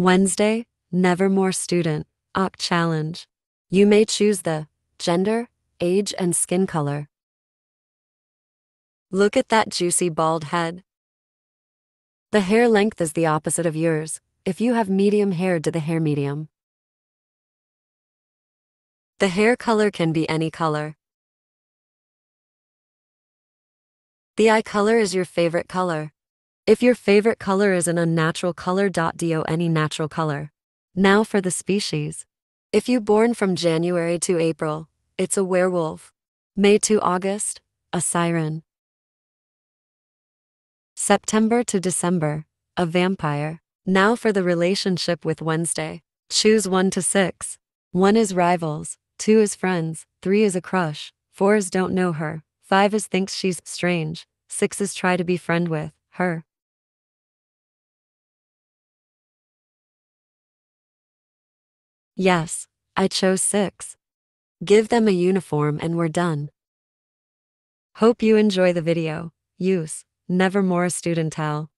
Wednesday, Nevermore Student, OC Challenge. You may choose the gender, age, and skin color. Look at that juicy bald head. The hair length is the opposite of yours. If you have medium hair, do the hair medium. The hair color can be any color. The eye color is your favorite color. If your favorite color is an unnatural color, do any natural color. Now for the species. If you born from January to April, it's a werewolf. May to August, a siren. September to December, a vampire. Now for the relationship with Wednesday. Choose 1 to 6. 1 is rivals, 2 is friends, 3 is a crush, 4 is don't know her, 5 is thinks she's strange, 6 is try to be friend with her. Yes, I chose 6. Give them a uniform and we're done. Hope you enjoy the video. Use, never more a student tell.